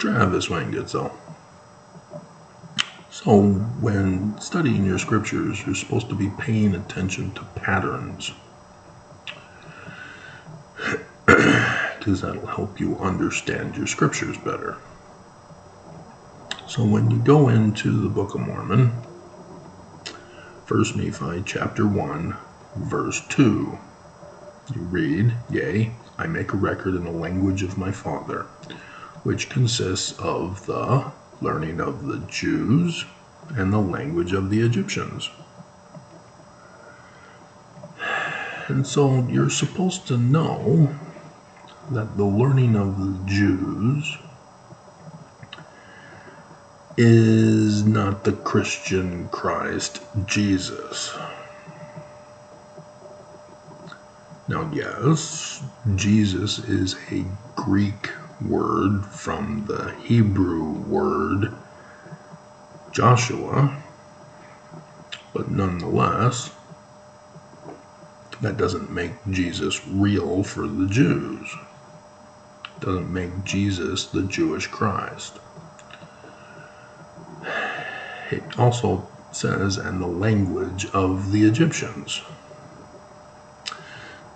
Travis Wayne Goodsell. So, So, when studying your scriptures, you're supposed to be paying attention to patterns. Because that'll help you understand your scriptures better. So, when you go into the Book of Mormon, 1 Nephi chapter 1, verse 2, you read, Yea, I make a record in the language of my father, which consists of the learning of the Jews and the language of the Egyptians. And so you're supposed to know that the learning of the Jews is not the Christian Christ Jesus. Now, yes, Jesus is a Greek word from the Hebrew word Joshua, but nonetheless, that doesn't make Jesus real for the Jews. It doesn't make Jesus the Jewish Christ. It also says, and the language of the Egyptians.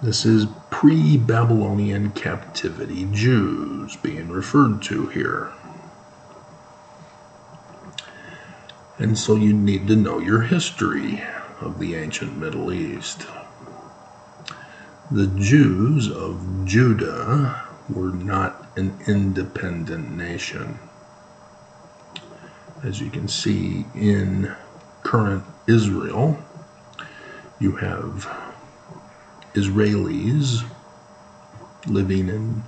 This is pre Babylonian captivity Jews being referred to here. And so you need to know your history of the ancient Middle East. The Jews of Judah were not an independent nation as you can see in current Israel, you have Israelis living in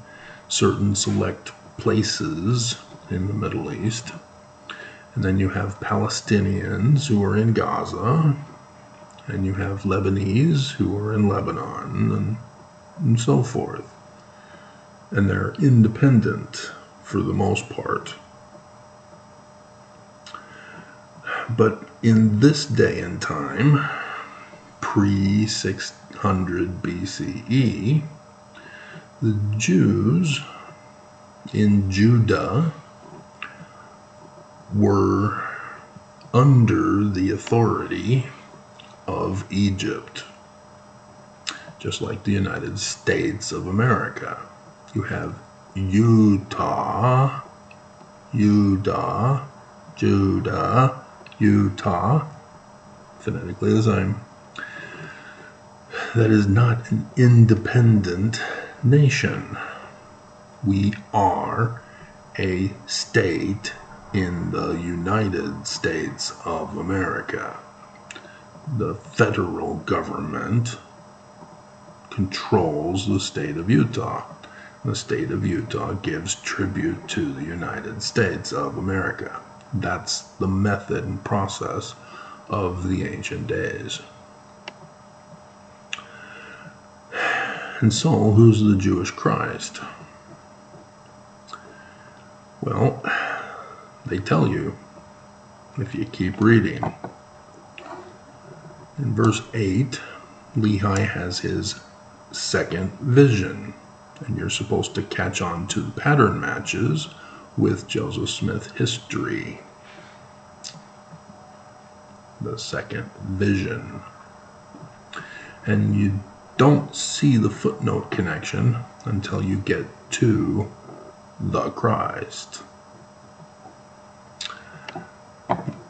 certain select places in the Middle East. And then you have Palestinians who are in Gaza, and you have Lebanese who are in Lebanon, and, and so forth. And they're independent for the most part. But in this day and time, pre 600 BCE, the Jews in Judah were under the authority of Egypt, just like the United States of America. You have Utah, Judah, Judah, Utah, phonetically the same, that is not an independent nation. We are a state in the United States of America. The federal government controls the state of Utah. The state of Utah gives tribute to the United States of America. That's the method and process of the ancient days. And so, who's the Jewish Christ? Well, they tell you if you keep reading. In verse 8, Lehi has his second vision, and you're supposed to catch on to the pattern matches with Joseph Smith history. The second vision. And you don't see the footnote connection until you get to the Christ.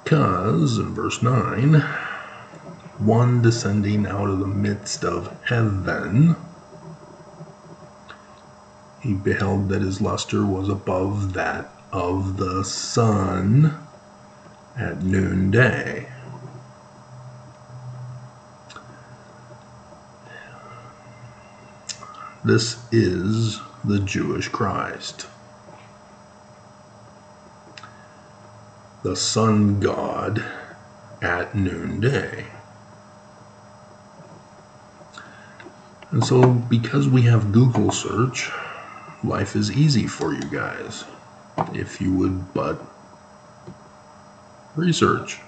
Because in verse 9, one descending out of the midst of heaven he beheld that his luster was above that of the sun at noonday. This is the Jewish Christ. The sun god at noonday. And so, because we have Google search, life is easy for you guys if you would but research.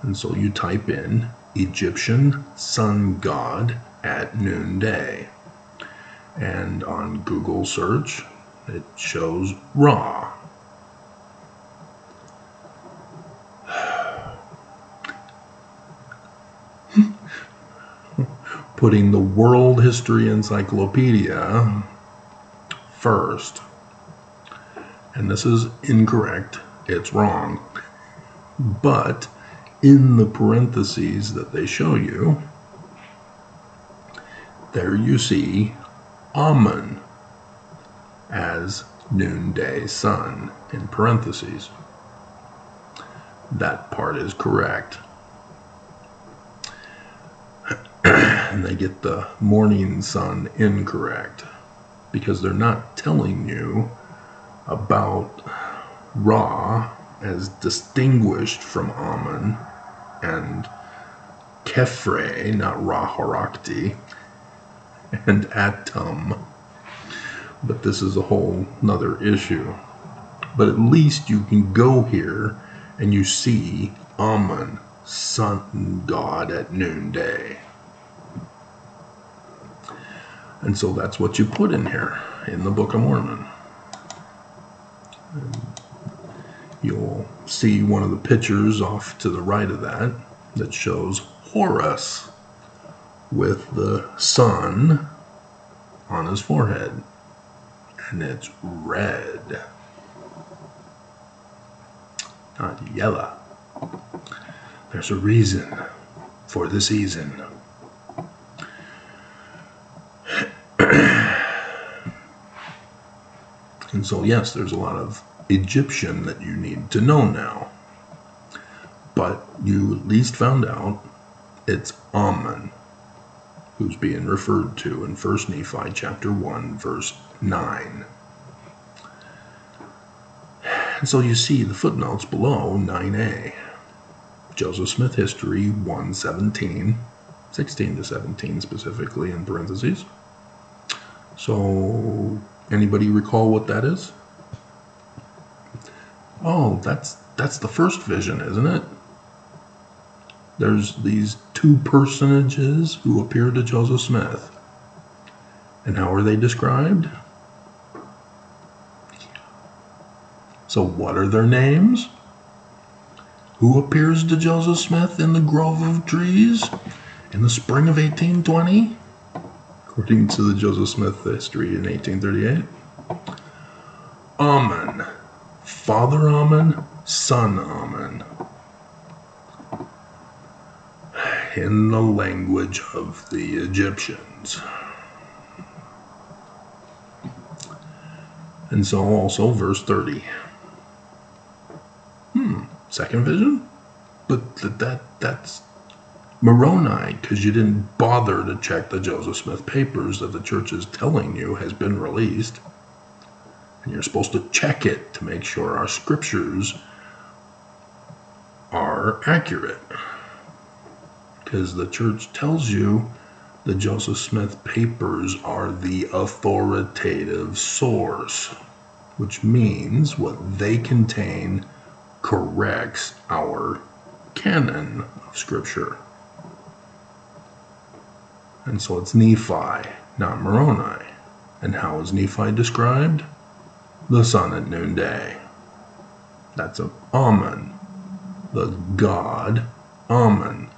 And so you type in Egyptian sun god at noonday. And on Google search, it shows Ra. Putting the World History Encyclopedia first. And this is incorrect. It's wrong. But in the parentheses that they show you, there you see Amun as noonday sun in parentheses. That part is correct. and they get the morning sun incorrect because they're not telling you about Ra as distinguished from Amun and Khepri, not Ra Horakhty, and Atum. But this is a whole nother issue. But at least you can go here and you see Amun, sun god at noonday. And so that's what you put in here in the Book of Mormon. And you'll see one of the pictures off to the right of that that shows Horus with the sun on his forehead. And it's red, not yellow. There's a reason for the season. and so, yes, there's a lot of Egyptian that you need to know now. But you at least found out it's Amun who's being referred to in 1 Nephi chapter 1 verse 9. And so you see the footnotes below 9a. Joseph Smith History 117, 16 to 17 specifically in parentheses. So anybody recall what that is? Oh, that's that's the first vision, isn't it? There's these two personages who appear to Joseph Smith. And how are they described? So, what are their names? Who appears to Joseph Smith in the grove of trees in the spring of 1820? According to the Joseph Smith history in 1838. Amun. Father Amun, son Amun. In the language of the Egyptians. And so also verse 30. Hmm, second vision? But that, that that's Moroni, because you didn't bother to check the Joseph Smith papers that the church is telling you has been released. And you're supposed to check it to make sure our scriptures are accurate because the church tells you the Joseph Smith papers are the authoritative source, which means what they contain corrects our canon of Scripture. And so it's Nephi, not Moroni. And how is Nephi described? The sun at noonday. That's an Amun, the god Amun.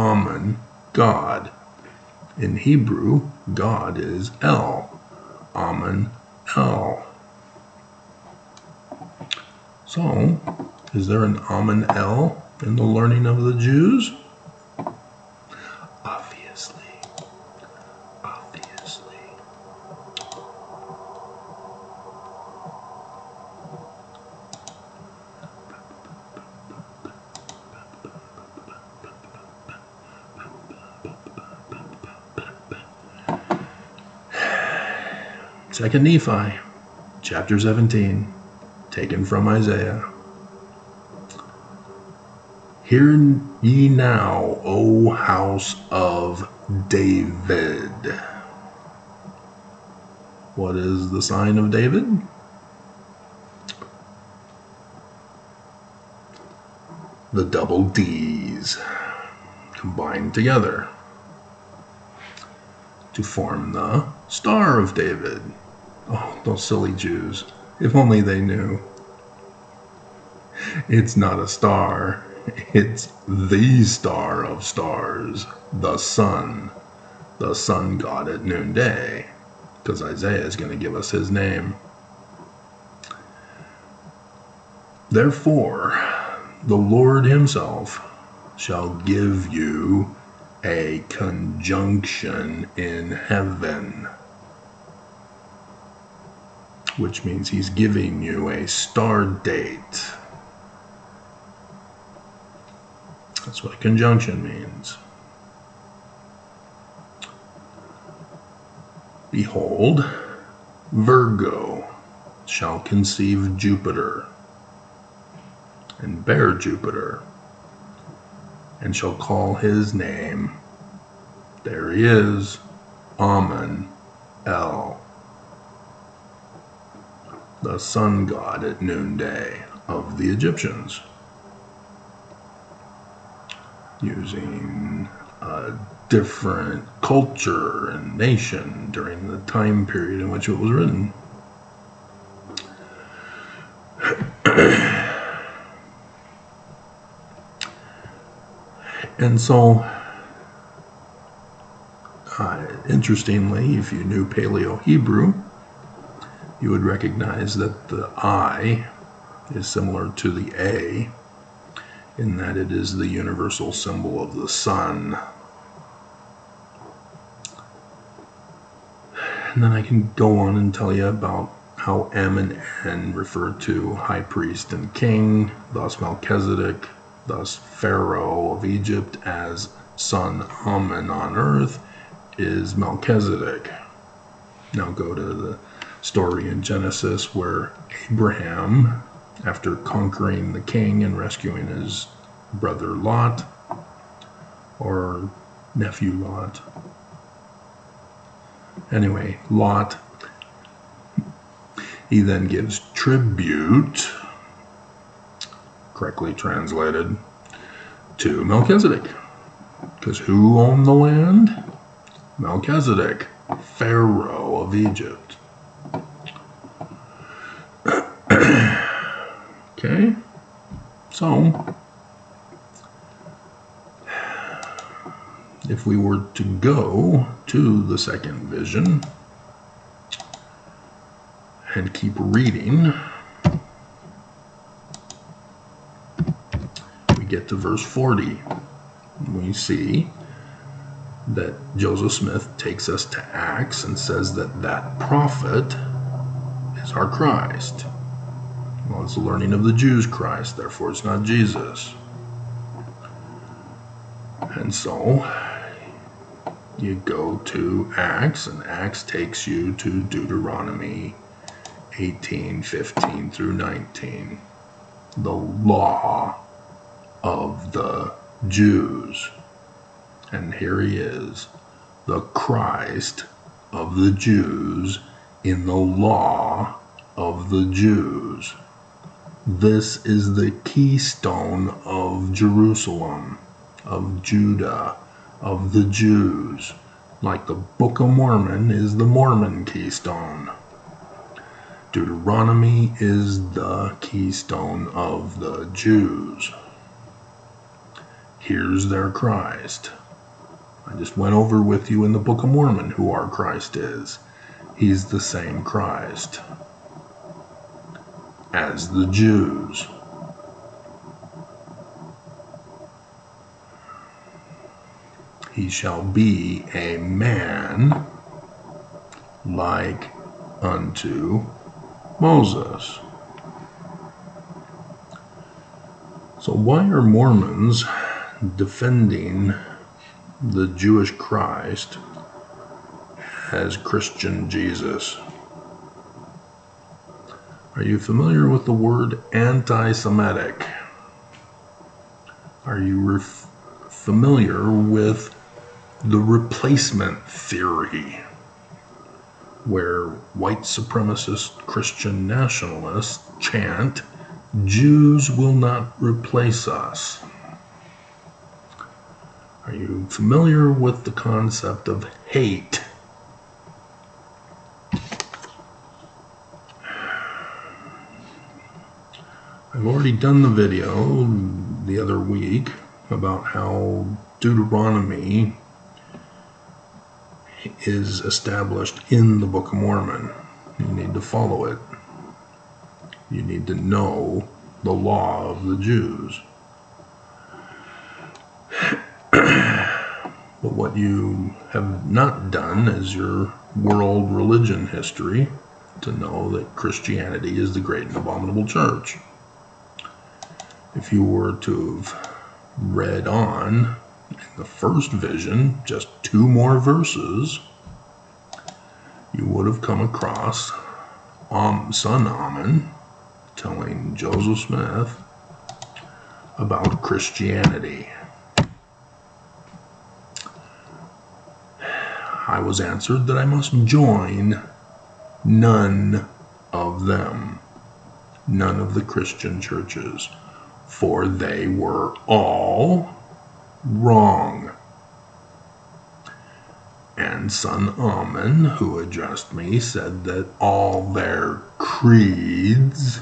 Amun, God. In Hebrew, God is El. Amun, El. So, is there an Amun El in the learning of the Jews? Second Nephi, chapter 17, taken from Isaiah. Hear ye now, O house of David. What is the sign of David? The double D's combined together to form the Star of David Oh, those silly Jews. If only they knew. It's not a star, it's the star of stars, the sun, the sun god at noonday, because Isaiah is going to give us his name. Therefore, the Lord himself shall give you a conjunction in heaven which means he's giving you a star date. That's what a conjunction means. Behold, Virgo shall conceive Jupiter and bear Jupiter and shall call his name. There he is, Amen El the sun god at noonday of the Egyptians, using a different culture and nation during the time period in which it was written. and so, uh, interestingly, if you knew Paleo Hebrew, you would recognize that the I is similar to the A in that it is the universal symbol of the sun. And then I can go on and tell you about how M and N refer to high priest and king, thus Melchizedek, thus Pharaoh of Egypt as son um, Amen on earth is Melchizedek. Now go to the story in Genesis where Abraham, after conquering the king and rescuing his brother Lot, or nephew Lot, anyway, Lot, he then gives tribute, correctly translated, to Melchizedek. Because who owned the land? Melchizedek, Pharaoh of Egypt. So if we were to go to the second vision and keep reading, we get to verse 40. We see that Joseph Smith takes us to Acts and says that that prophet is our Christ. Well, it's the learning of the Jews Christ, therefore it's not Jesus. And so you go to Acts, and Acts takes you to Deuteronomy 18, 15 through 19. The law of the Jews. And here he is, the Christ of the Jews in the law of the Jews. This is the keystone of Jerusalem, of Judah, of the Jews, like the Book of Mormon is the Mormon keystone. Deuteronomy is the keystone of the Jews. Here's their Christ. I just went over with you in the Book of Mormon who our Christ is. He's the same Christ as the Jews. He shall be a man like unto Moses. So, why are Mormons defending the Jewish Christ as Christian Jesus? Are you familiar with the word anti Semitic? Are you familiar with the replacement theory, where white supremacist Christian nationalists chant, Jews will not replace us? Are you familiar with the concept of hate? I've already done the video the other week about how Deuteronomy is established in the Book of Mormon. You need to follow it. You need to know the law of the Jews. but what you have not done is your world religion history to know that Christianity is the great and abominable church. If you were to have read on in the first vision, just two more verses, you would have come across um, son Ammon telling Joseph Smith about Christianity. I was answered that I must join none of them, none of the Christian churches, for they were all wrong. And son Ammon, who addressed me, said that all their creeds,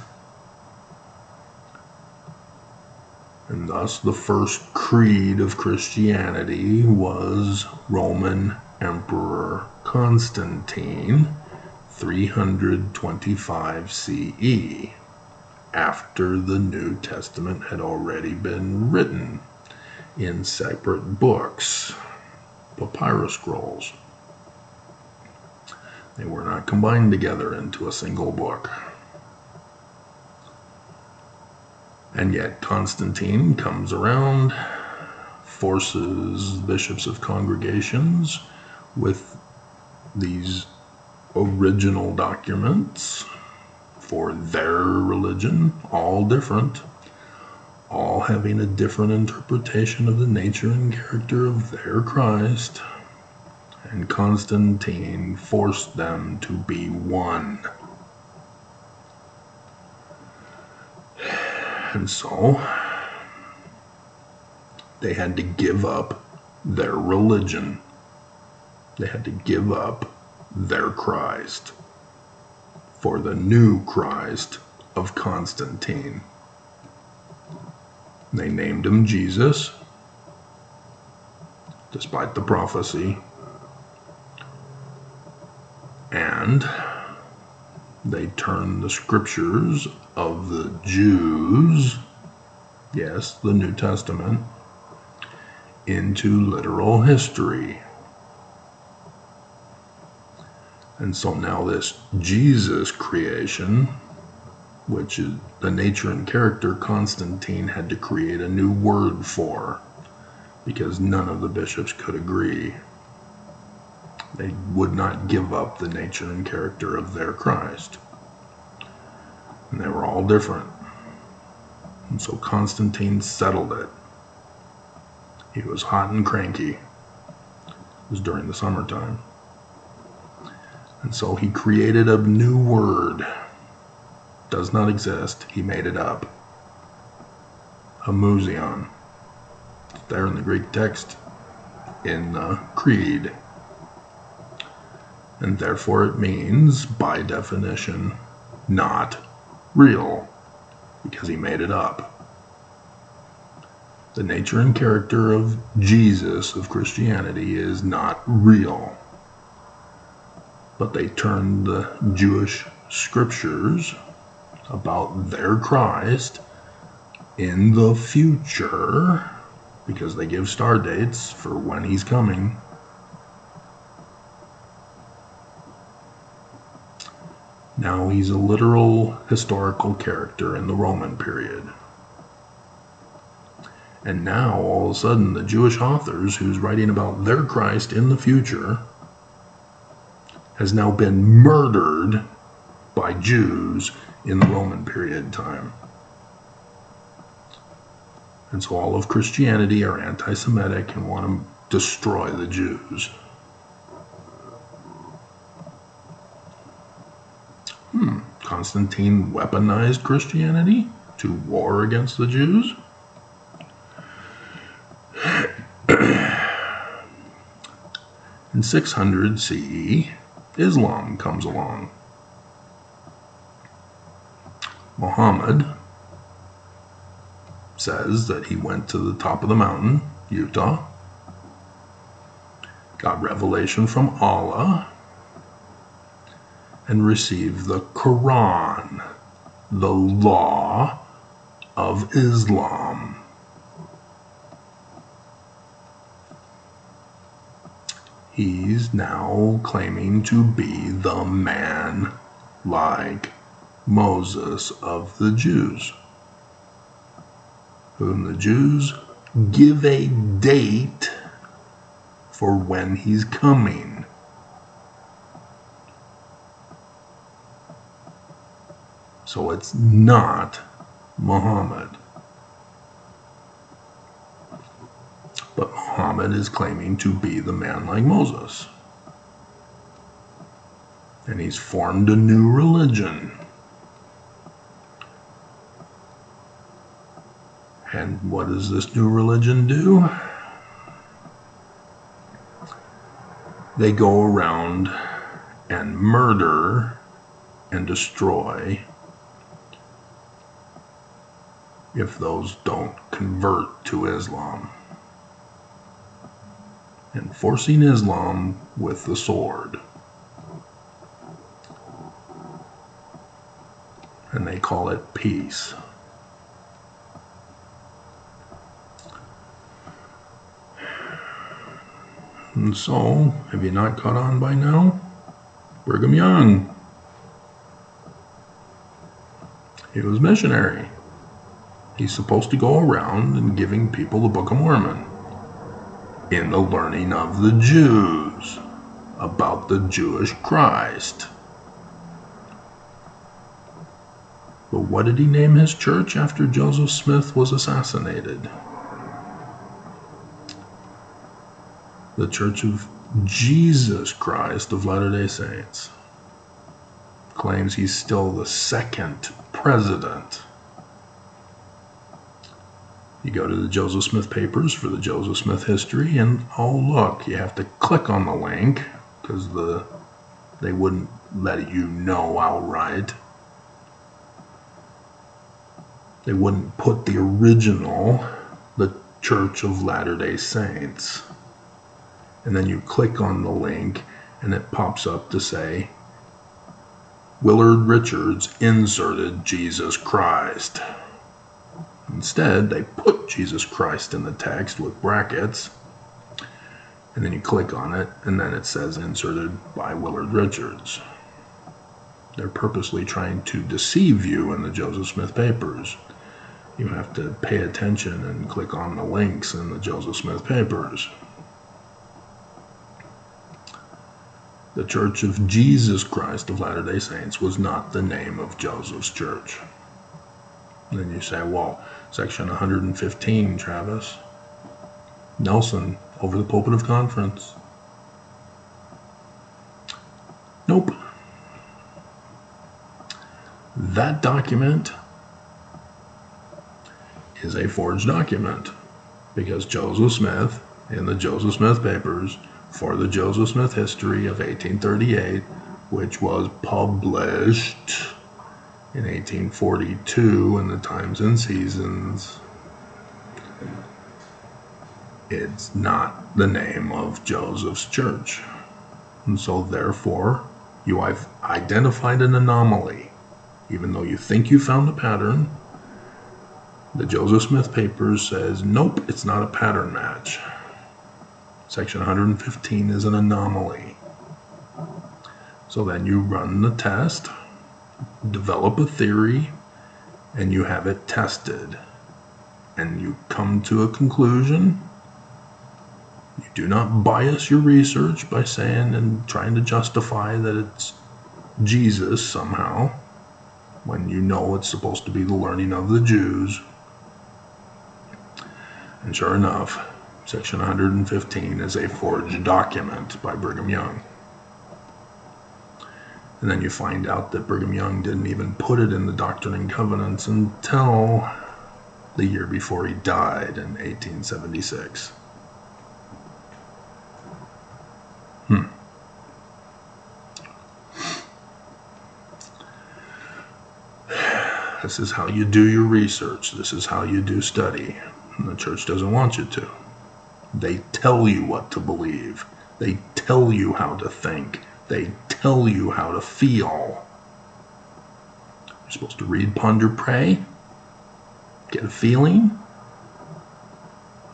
and thus the first creed of Christianity was Roman Emperor Constantine, 325 CE, after the New Testament had already been written in separate books, papyrus scrolls. They were not combined together into a single book. And yet Constantine comes around, forces bishops of congregations with these original documents for their religion, all different, all having a different interpretation of the nature and character of their Christ, and Constantine forced them to be one. And so they had to give up their religion. They had to give up their Christ for the new Christ of Constantine. They named him Jesus, despite the prophecy, and they turned the scriptures of the Jews, yes, the New Testament, into literal history. And so now this Jesus creation, which is the nature and character Constantine had to create a new word for because none of the bishops could agree. They would not give up the nature and character of their Christ. And they were all different. And so Constantine settled it. He was hot and cranky. It was during the summertime. And so he created a new word. Does not exist. He made it up. Homoousion. It's there in the Greek text in the Creed. And therefore it means, by definition, not real. Because he made it up. The nature and character of Jesus, of Christianity, is not real but they turned the Jewish scriptures about their Christ in the future because they give star dates for when he's coming. Now he's a literal historical character in the Roman period. And now, all of a sudden, the Jewish authors who's writing about their Christ in the future has now been murdered by Jews in the Roman period time. And so all of Christianity are anti Semitic and want to destroy the Jews. Hmm. Constantine weaponized Christianity to war against the Jews? In 600 CE, Islam comes along. Muhammad says that he went to the top of the mountain, Utah, got revelation from Allah, and received the Quran, the law of Islam. He's now claiming to be the man like Moses of the Jews, whom the Jews give a date for when he's coming. So it's not Muhammad. But Muhammad is claiming to be the man like Moses. And he's formed a new religion. And what does this new religion do? They go around and murder and destroy if those don't convert to Islam. Enforcing Islam with the sword. And they call it peace. And so, have you not caught on by now? Brigham Young. He was missionary. He's supposed to go around and giving people the Book of Mormon in the learning of the Jews about the Jewish Christ. But what did he name his church after Joseph Smith was assassinated? the Church of Jesus Christ of Latter day Saints. Claims he's still the second president. You go to the Joseph Smith papers for the Joseph Smith history, and oh look, you have to click on the link because the they wouldn't let you know outright. They wouldn't put the original, the Church of Latter day Saints and then you click on the link and it pops up to say Willard Richards inserted Jesus Christ. Instead, they put Jesus Christ in the text with brackets, and then you click on it, and then it says inserted by Willard Richards. They're purposely trying to deceive you in the Joseph Smith papers. You have to pay attention and click on the links in the Joseph Smith papers. The Church of Jesus Christ of Latter day Saints was not the name of Joseph's church. And then you say, well, section 115, Travis. Nelson, over the pulpit of conference. Nope. That document is a forged document because Joseph Smith, in the Joseph Smith papers, for the Joseph Smith History of 1838, which was published in 1842 in the Times and Seasons. It's not the name of Joseph's church. And so, therefore, you have identified an anomaly. Even though you think you found a pattern, the Joseph Smith papers says, nope, it's not a pattern match. Section 115 is an anomaly. So then you run the test, develop a theory, and you have it tested. And you come to a conclusion. You do not bias your research by saying and trying to justify that it's Jesus somehow, when you know it's supposed to be the learning of the Jews. And sure enough, Section 115 is a forged document by Brigham Young. And then you find out that Brigham Young didn't even put it in the Doctrine and Covenants until the year before he died in 1876. Hmm. This is how you do your research. This is how you do study. And the church doesn't want you to. They tell you what to believe. They tell you how to think. They tell you how to feel. You're supposed to read, ponder, pray, get a feeling.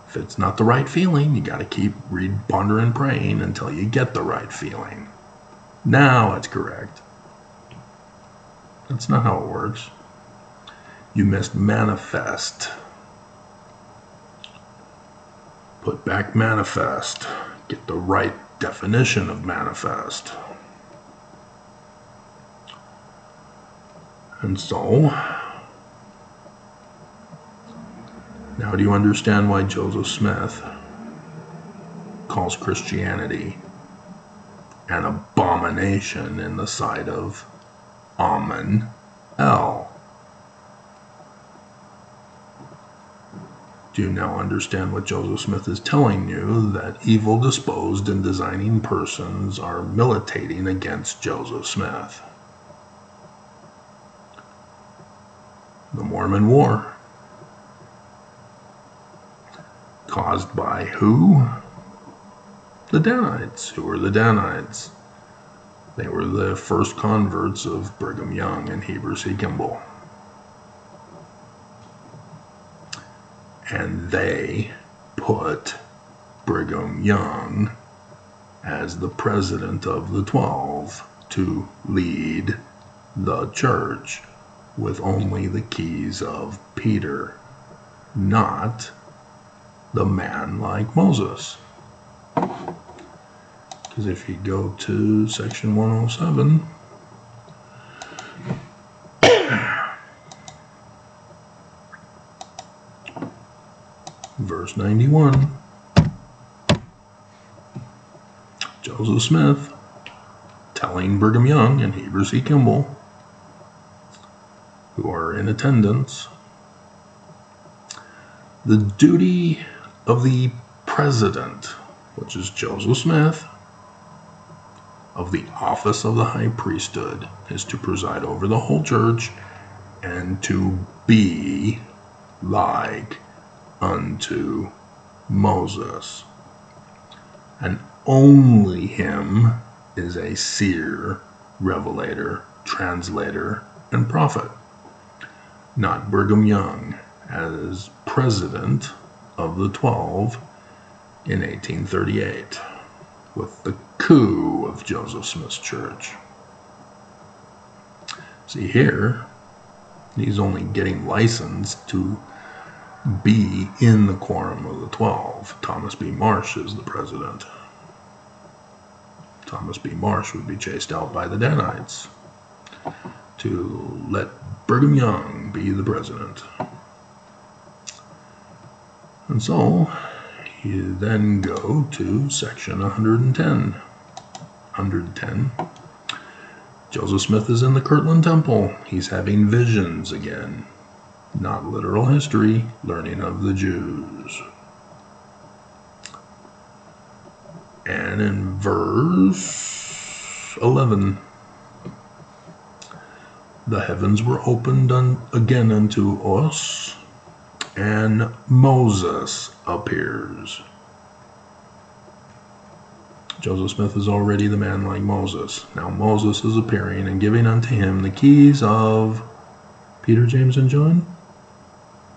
If it's not the right feeling, you got to keep read, ponder, and praying until you get the right feeling. Now it's correct. That's not how it works. You must manifest. Put back manifest. Get the right definition of manifest. And so, now do you understand why Joseph Smith calls Christianity an abomination in the sight of Amen El? Do you now understand what Joseph Smith is telling you that evil disposed and designing persons are militating against Joseph Smith? The Mormon War. Caused by who? The Danites. Who were the Danites? They were the first converts of Brigham Young and Heber C. Kimball. And they put Brigham Young as the president of the Twelve to lead the church with only the keys of Peter, not the man like Moses. Because if you go to section 107, verse 91. Joseph Smith telling Brigham Young and Heber C. Kimball, who are in attendance, the duty of the president, which is Joseph Smith, of the office of the high priesthood, is to preside over the whole church and to be like unto Moses. And only him is a seer, revelator, translator, and prophet. Not Brigham Young as president of the Twelve in 1838 with the coup of Joseph Smith's church. See here, he's only getting licensed to be in the quorum of the Twelve. Thomas B. Marsh is the president. Thomas B. Marsh would be chased out by the Danites to let Brigham Young be the president. And so you then go to section 110. 110. Joseph Smith is in the Kirtland Temple. He's having visions again not literal history, learning of the Jews. And in verse 11, the heavens were opened un- again unto us, and Moses appears. Joseph Smith is already the man like Moses. Now Moses is appearing and giving unto him the keys of Peter, James, and John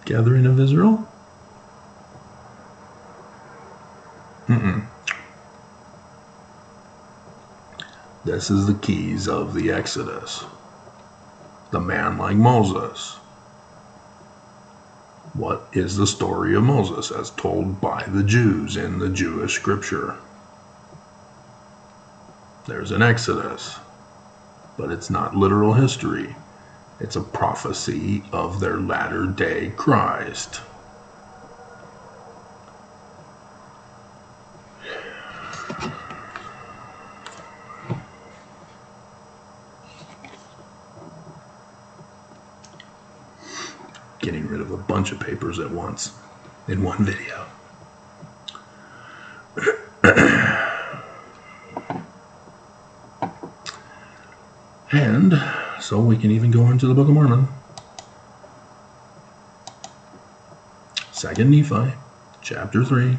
gathering of Israel? Mm-mm. This is the keys of the Exodus. The man like Moses. What is the story of Moses as told by the Jews in the Jewish scripture? There's an Exodus, but it's not literal history. It's a prophecy of their latter day Christ. Getting rid of a bunch of papers at once in one video. and so we can even go into the Book of Mormon. Second Nephi, chapter 3.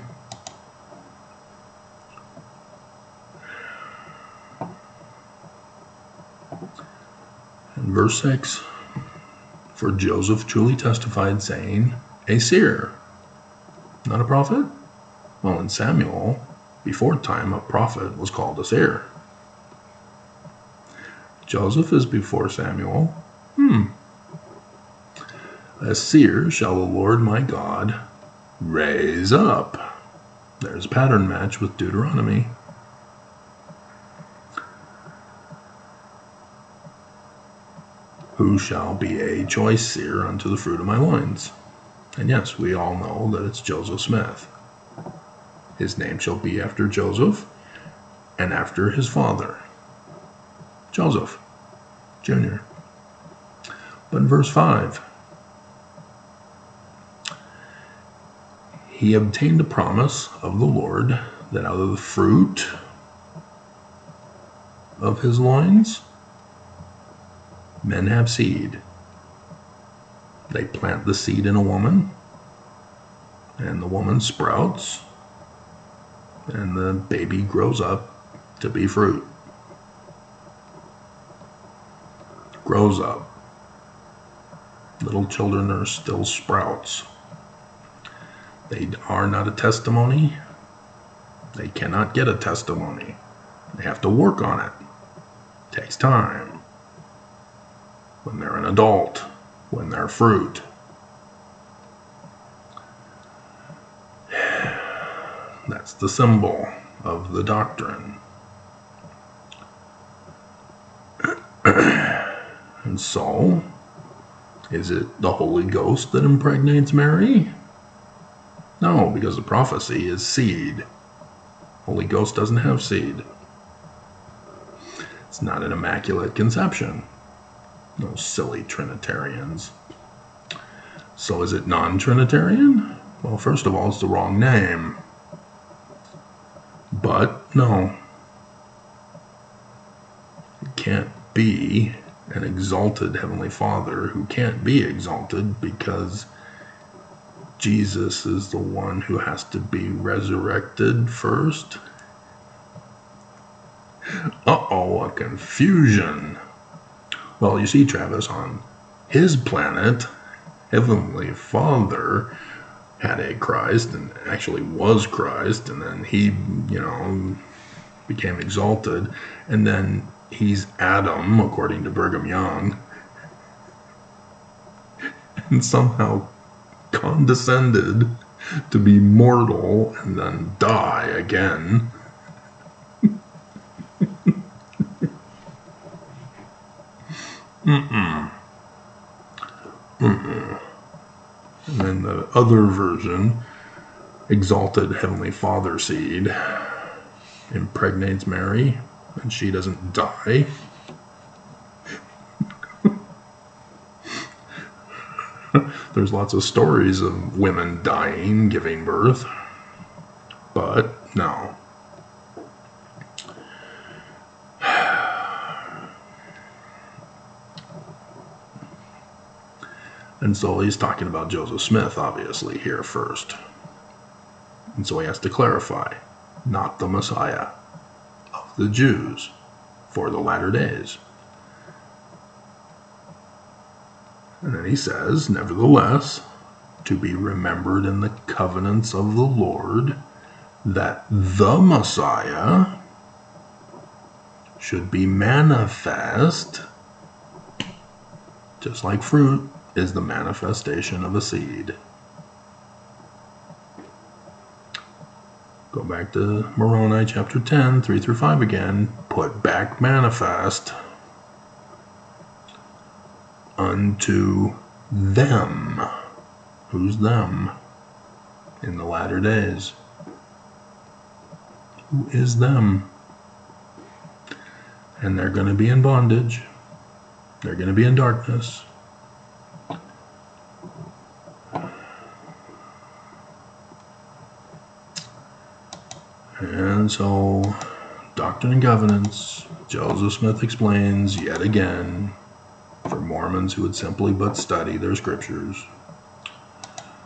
And verse 6. For Joseph truly testified, saying, A seer, not a prophet? Well, in Samuel, before time, a prophet was called a seer. Joseph is before Samuel. Hmm. A seer shall the Lord my God raise up. There's a pattern match with Deuteronomy. Who shall be a choice seer unto the fruit of my loins? And yes, we all know that it's Joseph Smith. His name shall be after Joseph and after his father, Joseph Jr. But in verse 5, he obtained a promise of the Lord that out of the fruit of his loins men have seed. They plant the seed in a woman, and the woman sprouts, and the baby grows up to be fruit. Grows up. Little children are still sprouts. They are not a testimony. They cannot get a testimony. They have to work on it. it takes time. When they're an adult, when they're fruit. That's the symbol of the doctrine. and so, is it the Holy Ghost that impregnates Mary? No, because the prophecy is seed. Holy Ghost doesn't have seed. It's not an immaculate conception. No silly Trinitarians. So is it non Trinitarian? Well, first of all, it's the wrong name. But no. It can't be an exalted Heavenly Father who can't be exalted because Jesus is the one who has to be resurrected first. Uh oh, what confusion. Well, you see, Travis, on his planet, Heavenly Father had a Christ and actually was Christ, and then he, you know, became exalted, and then he's Adam, according to Brigham Young, and somehow condescended to be mortal and then die again. Mm-mm. Mm-mm. And then the other version, exalted Heavenly Father seed, impregnates Mary, and she doesn't die. There's lots of stories of women dying, giving birth, but no. And so he's talking about Joseph Smith, obviously, here first. And so he has to clarify not the Messiah the Jews for the latter days. And then he says, Nevertheless, to be remembered in the covenants of the Lord, that the Messiah should be manifest, just like fruit is the manifestation of a seed. Go back to Moroni chapter 10, 3 through 5 again. Put back manifest unto them. Who's them? In the latter days. Who is them? And they're going to be in bondage. They're going to be in darkness. And so, Doctrine and Covenants, Joseph Smith explains yet again for Mormons who would simply but study their scriptures.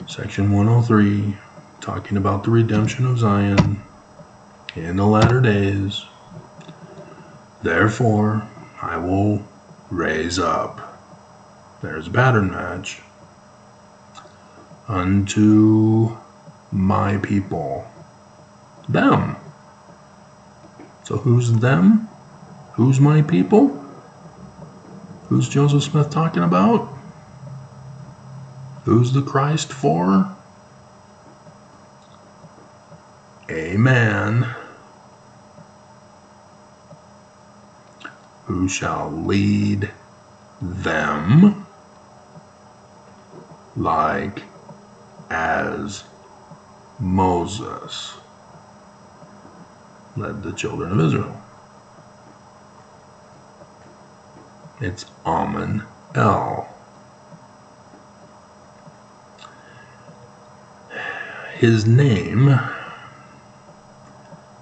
Section 103, talking about the redemption of Zion in the latter days. Therefore, I will raise up. There's a pattern match. Unto my people. Them. So who's them? Who's my people? Who's Joseph Smith talking about? Who's the Christ for? A man who shall lead them like as Moses led the children of Israel. It's Amen El. His name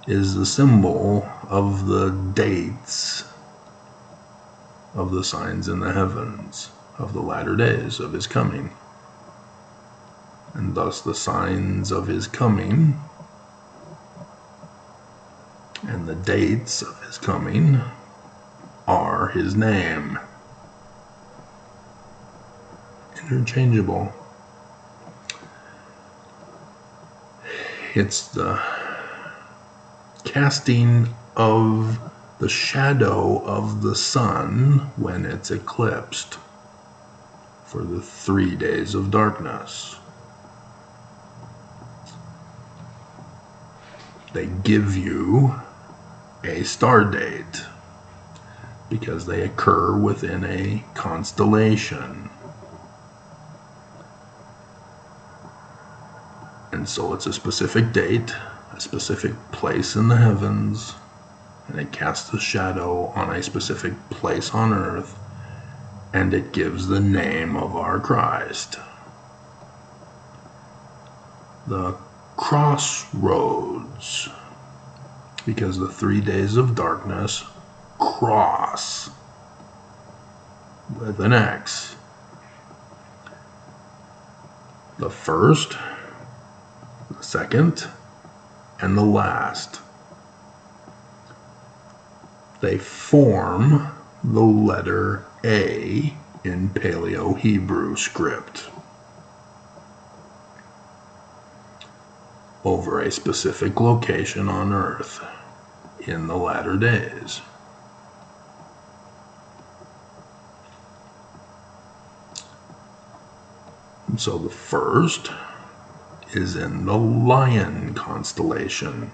is the symbol of the dates of the signs in the heavens of the latter days of his coming. And thus the signs of his coming and the dates of his coming are his name. Interchangeable. It's the casting of the shadow of the sun when it's eclipsed for the three days of darkness. They give you a star date because they occur within a constellation. And so it's a specific date, a specific place in the heavens, and it casts a shadow on a specific place on earth, and it gives the name of our Christ. The crossroads, because the three days of darkness cross with an X. The first, the second, and the last. They form the letter A in Paleo Hebrew script over a specific location on earth in the latter days. So the first is in the Lion constellation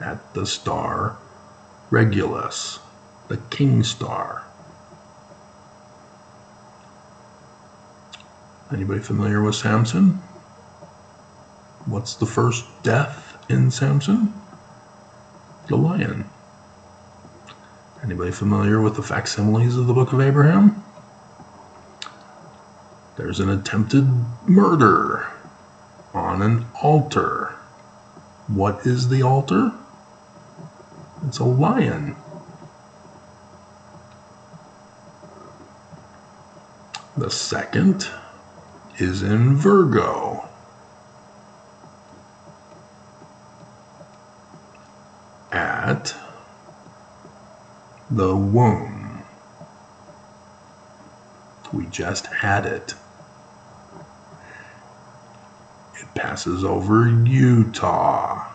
at the star Regulus, the king star. Anybody familiar with Samson? What's the first death in Samson? The lion. Anybody familiar with the facsimiles of the Book of Abraham? There's an attempted murder on an altar. What is the altar? It's a lion. The second is in Virgo. At the womb. We just had it. It passes over Utah.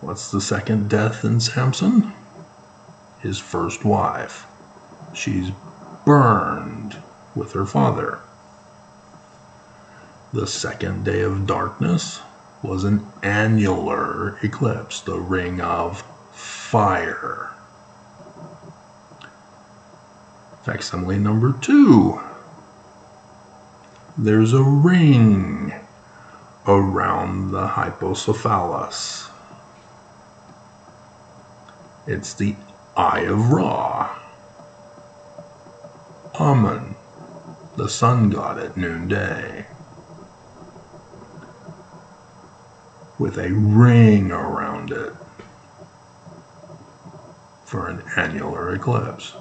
What's the second death in Samson? His first wife. She's burned with her father. The second day of darkness was an annular eclipse, the ring of fire. Facsimile number two. There's a ring around the hypocephalus. It's the Eye of Ra. Amun, the sun god at noonday. With a ring around it for an annular eclipse.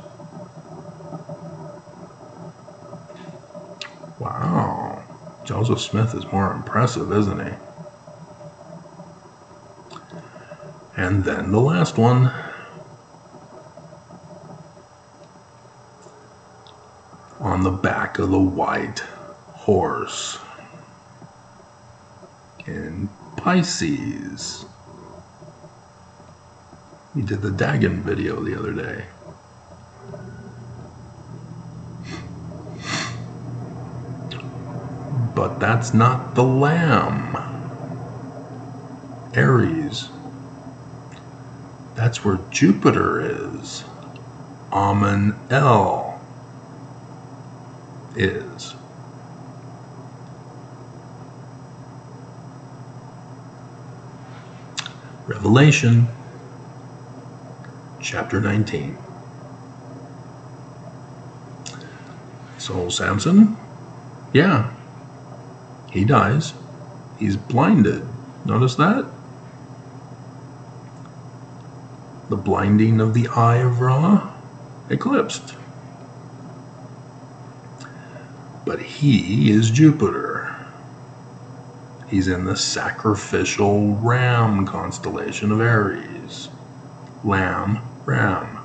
Wow. Joseph Smith is more impressive, isn't he? And then the last one. On the back of the white horse in Pisces. We did the Dagon video the other day. But that's not the lamb. Aries. That's where Jupiter is. Amen El is. Revelation chapter 19. So Samson, yeah, he dies. He's blinded. Notice that? The blinding of the eye of Ra eclipsed. But he is Jupiter. He's in the sacrificial ram constellation of Aries. Lamb, ram.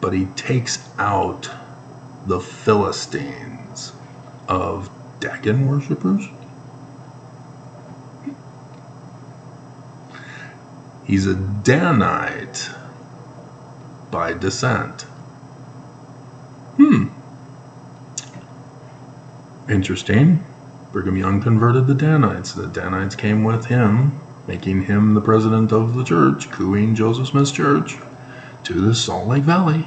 But he takes out the Philistines of Dagon worshippers. He's a Danite by descent. Hmm. Interesting. Brigham Young converted the Danites. The Danites came with him, making him the president of the church, cooing Joseph Smith's church to the Salt Lake Valley.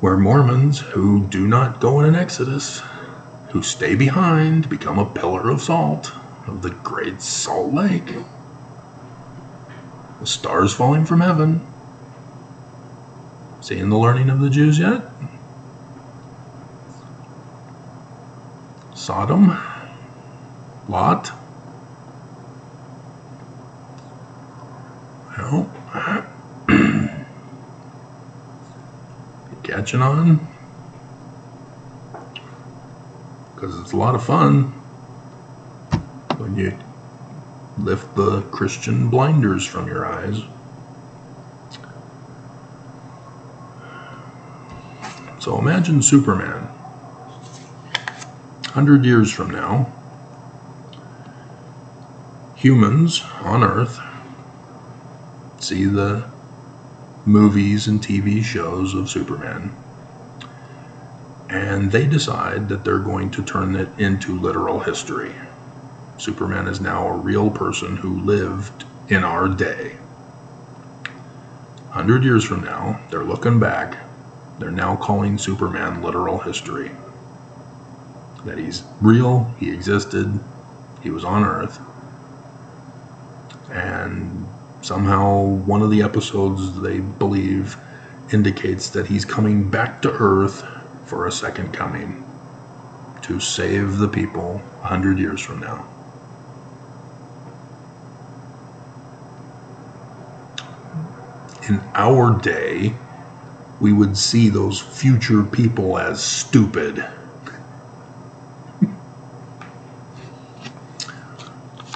Where Mormons who do not go in an exodus, who stay behind, become a pillar of salt of the great Salt Lake. The stars falling from heaven. Seeing the learning of the Jews yet? Sodom, Lot. Well, catching on? Because it's a lot of fun when you lift the Christian blinders from your eyes. So imagine Superman 100 years from now, humans on Earth see the movies and TV shows of Superman, and they decide that they're going to turn it into literal history. Superman is now a real person who lived in our day. 100 years from now, they're looking back, they're now calling Superman literal history that he's real, he existed, he was on Earth. And somehow one of the episodes they believe indicates that he's coming back to Earth for a second coming to save the people a hundred years from now. In our day, we would see those future people as stupid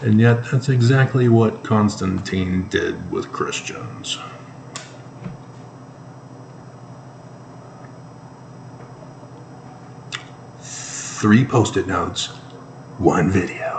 And yet, that's exactly what Constantine did with Christians. Three post it notes, one video.